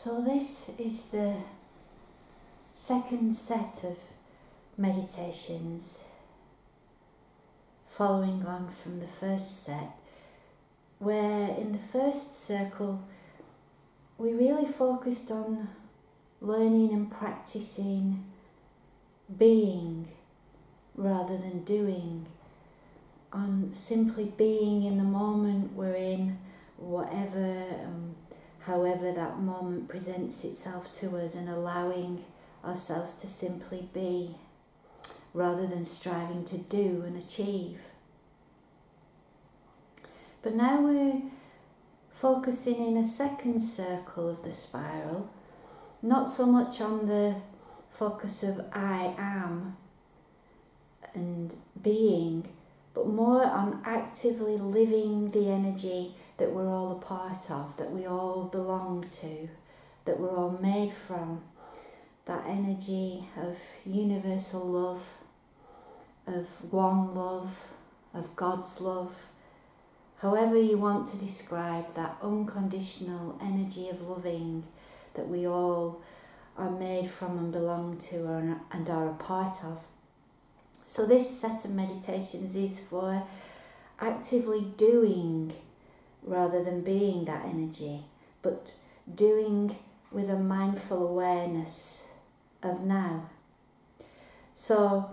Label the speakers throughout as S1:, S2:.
S1: So, this is the second set of meditations following on from the first set, where in the first circle we really focused on learning and practicing being rather than doing, on simply being in the moment we're in, whatever, um, that moment presents itself to us, and allowing ourselves to simply be rather than striving to do and achieve. But now we're focusing in a second circle of the spiral, not so much on the focus of I am and being, but more on actively living the energy that we're all a part of, that we all belong to, that we're all made from. That energy of universal love, of one love, of God's love, however you want to describe that unconditional energy of loving that we all are made from and belong to and are a part of. So, this set of meditations is for actively doing rather than being that energy, but doing with a mindful awareness of now. So,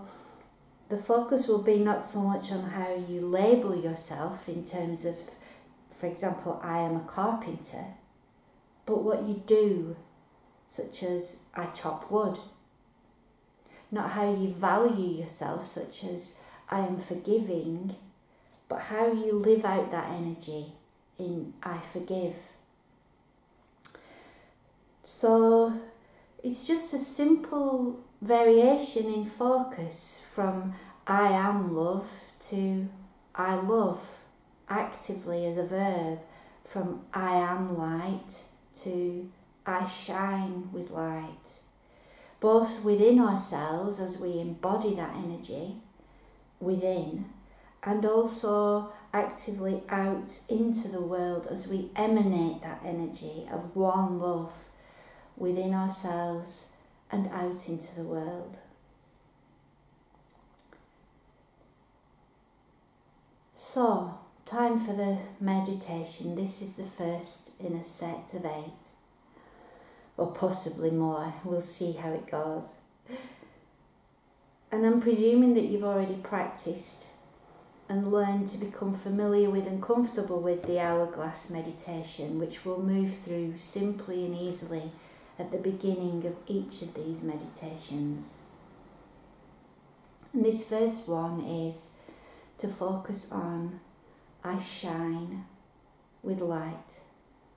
S1: the focus will be not so much on how you label yourself in terms of, for example, I am a carpenter, but what you do, such as I chop wood. Not how you value yourself, such as I am forgiving, but how you live out that energy in I forgive. So it's just a simple variation in focus from I am love to I love actively as a verb, from I am light to I shine with light. Both within ourselves as we embody that energy within, and also actively out into the world as we emanate that energy of one love within ourselves and out into the world. So, time for the meditation. This is the first in a set of eight, or possibly more. We'll see how it goes. And I'm presuming that you've already practiced and learned to become familiar with and comfortable with the hourglass meditation, which we'll move through simply and easily at the beginning of each of these meditations. And this first one is to focus on I shine with light.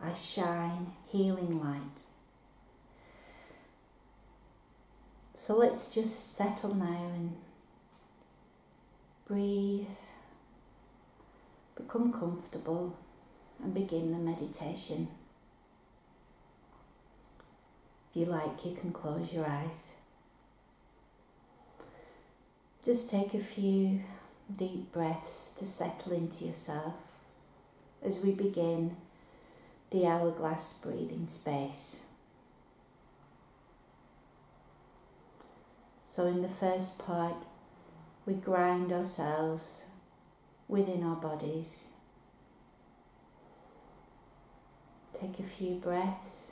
S1: I shine healing light. So let's just settle now and breathe, become comfortable, and begin the meditation. If you like, you can close your eyes. Just take a few deep breaths to settle into yourself as we begin the hourglass breathing space. So, in the first part, we ground ourselves within our bodies. Take a few breaths.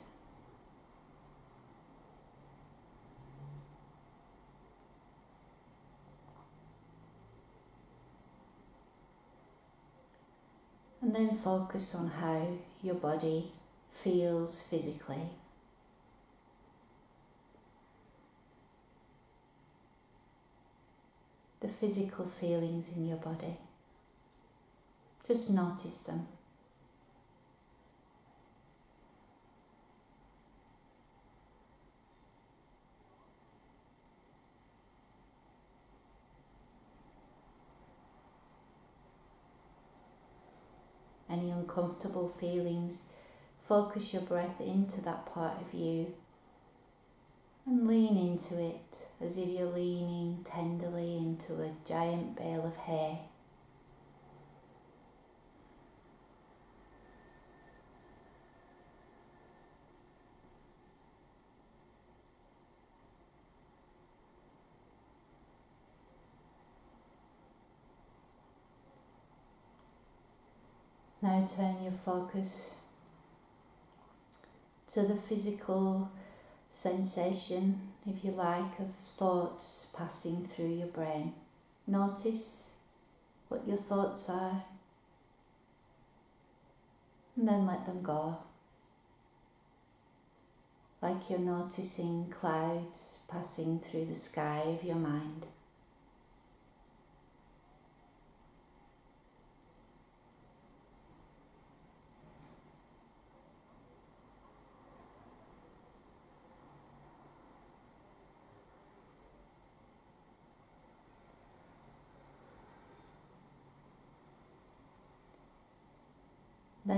S1: And then focus on how your body feels physically. The physical feelings in your body. Just notice them. any uncomfortable feelings, focus your breath into that part of you and lean into it as if you're leaning tenderly into a giant bale of hair. Now turn your focus to the physical sensation, if you like, of thoughts passing through your brain. Notice what your thoughts are and then let them go. Like you're noticing clouds passing through the sky of your mind.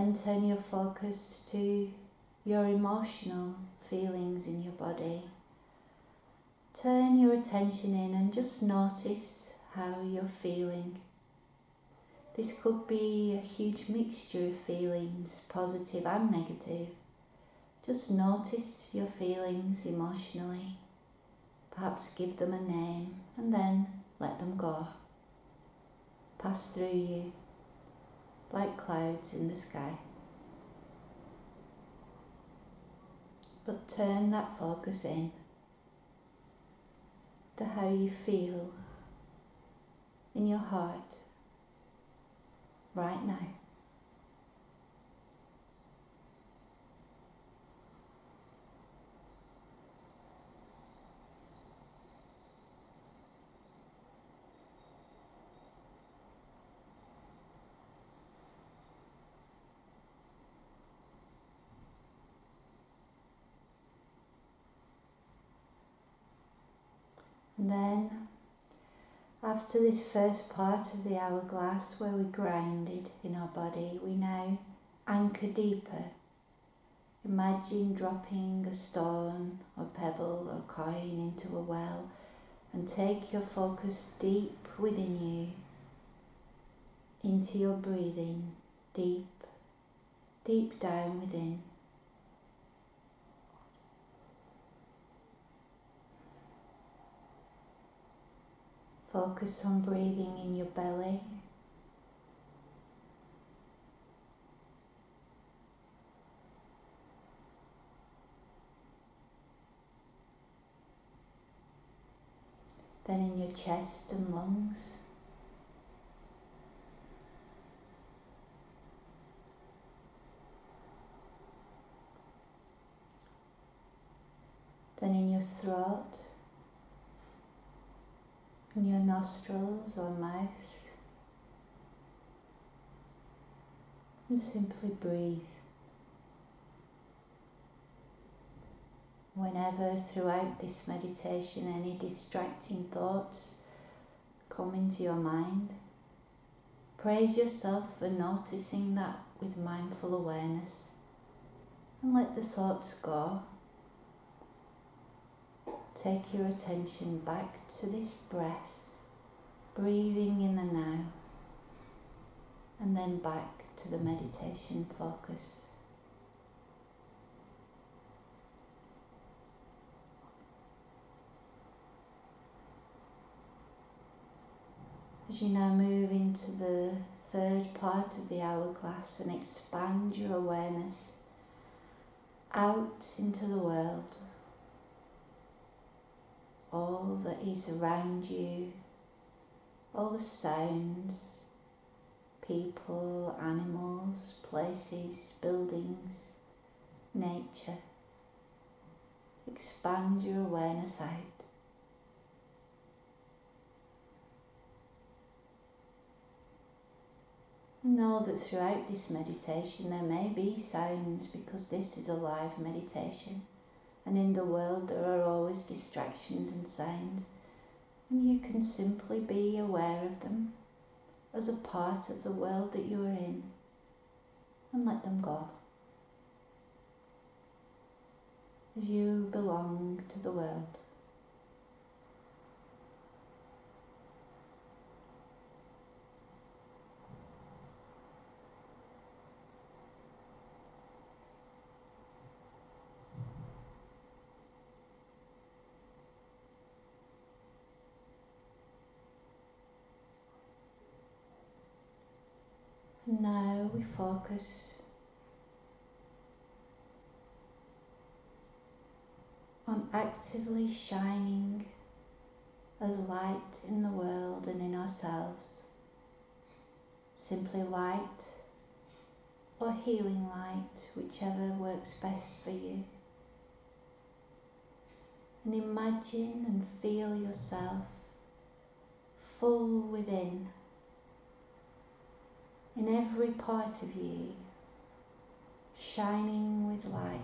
S1: Then turn your focus to your emotional feelings in your body. Turn your attention in and just notice how you're feeling. This could be a huge mixture of feelings, positive and negative. Just notice your feelings emotionally. Perhaps give them a name and then let them go. Pass through you like clouds in the sky. But turn that focus in to how you feel in your heart right now. And then, after this first part of the hourglass where we grounded in our body, we now anchor deeper. Imagine dropping a stone or pebble or coin into a well and take your focus deep within you into your breathing, deep, deep down within. Focus on breathing in your belly. Then in your chest and lungs. Then in your throat in your nostrils or mouth and simply breathe. Whenever throughout this meditation any distracting thoughts come into your mind, praise yourself for noticing that with mindful awareness and let the thoughts go. Take your attention back to this breath, breathing in the now, and then back to the meditation focus. As you now move into the third part of the hourglass and expand your awareness out into the world all that is around you, all the sounds, people, animals, places, buildings, nature. Expand your awareness out. Know that throughout this meditation there may be sounds because this is a live meditation. And in the world, there are always distractions and signs, and you can simply be aware of them as a part of the world that you're in and let them go. As you belong to the world. Now we focus on actively shining as light in the world and in ourselves. Simply light or healing light, whichever works best for you. And imagine and feel yourself full within, in every part of you, shining with light.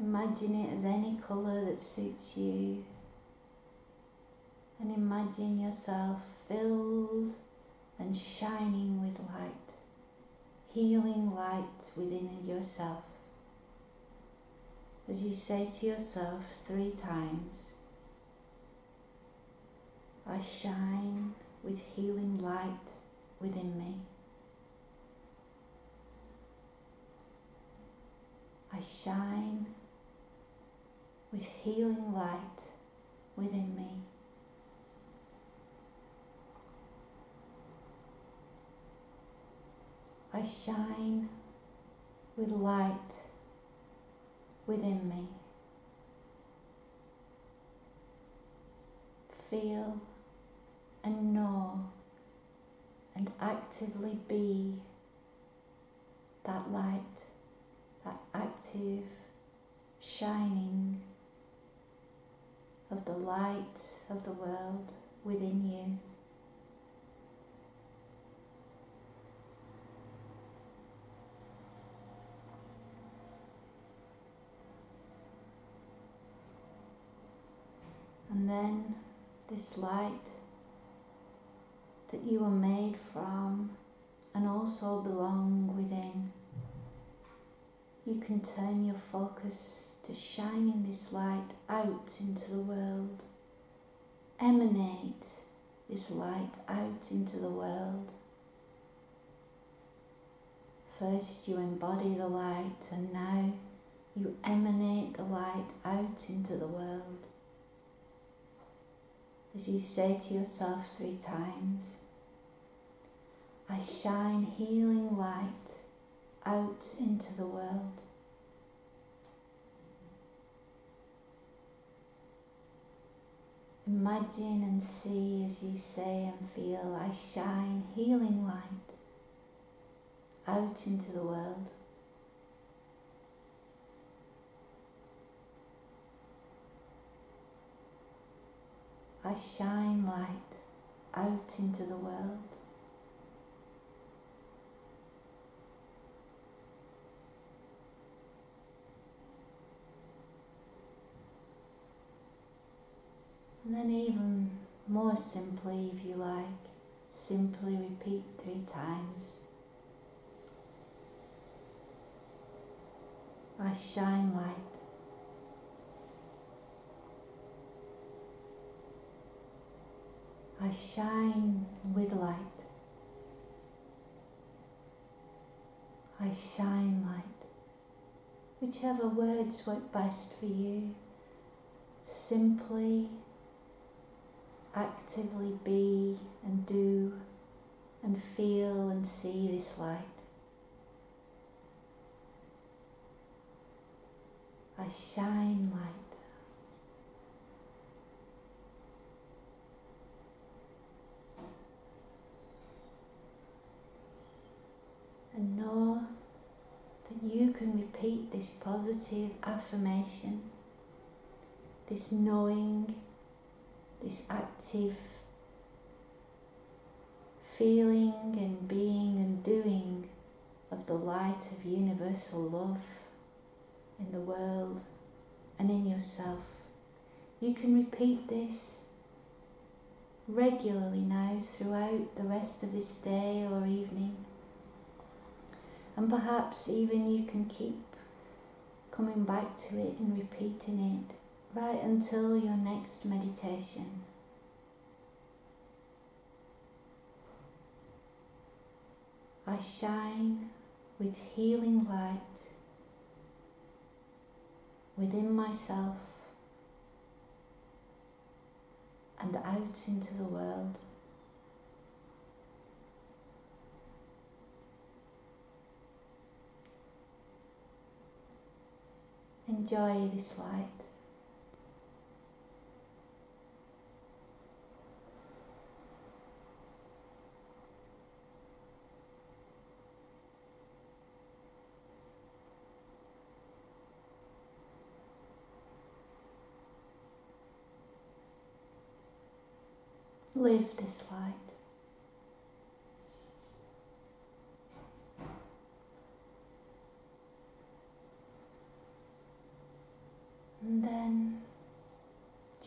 S1: Imagine it as any colour that suits you, and imagine yourself filled and shining with light, healing light within yourself. As you say to yourself three times, I shine with healing light within me. I shine with healing light within me. I shine with light within me. Feel and know and actively be that light, that active shining of the light of the world within you. And then this light that you are made from and also belong within. You can turn your focus to shining this light out into the world. Emanate this light out into the world. First, you embody the light, and now you emanate the light out into the world as you say to yourself three times, I shine healing light out into the world. Imagine and see as you say and feel, I shine healing light out into the world. I shine light out into the world. And then, even more simply, if you like, simply repeat three times. I shine light I shine with light. I shine light. Whichever words work best for you, simply actively be and do and feel and see this light. I shine light. and know that you can repeat this positive affirmation, this knowing, this active feeling and being and doing of the light of universal love in the world and in yourself. You can repeat this regularly now throughout the rest of this day or evening. And perhaps even you can keep coming back to it and repeating it right until your next meditation. I shine with healing light within myself and out into the world. Enjoy this light. Live this light. And then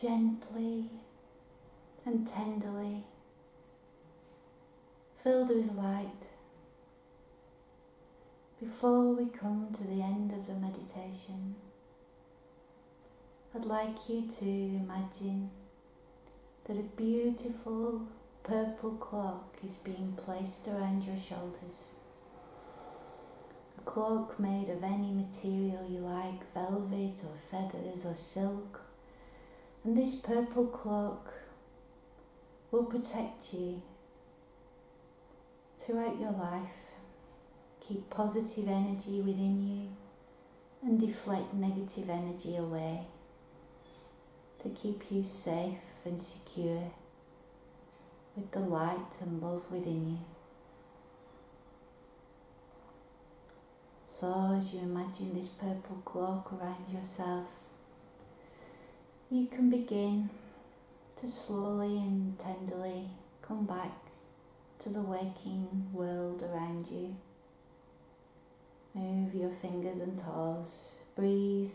S1: gently and tenderly, filled with light, before we come to the end of the meditation, I'd like you to imagine that a beautiful purple cloak is being placed around your shoulders. A cloak made of any material you like, velvet or feathers or silk. And this purple cloak will protect you throughout your life. Keep positive energy within you and deflect negative energy away to keep you safe and secure with the light and love within you. So, as you imagine this purple cloak around yourself, you can begin to slowly and tenderly come back to the waking world around you. Move your fingers and toes. Breathe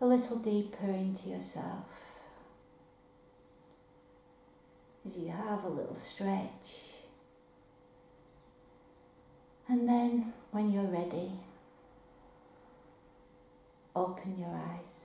S1: a little deeper into yourself as you have a little stretch. And then, when you're ready, open your eyes.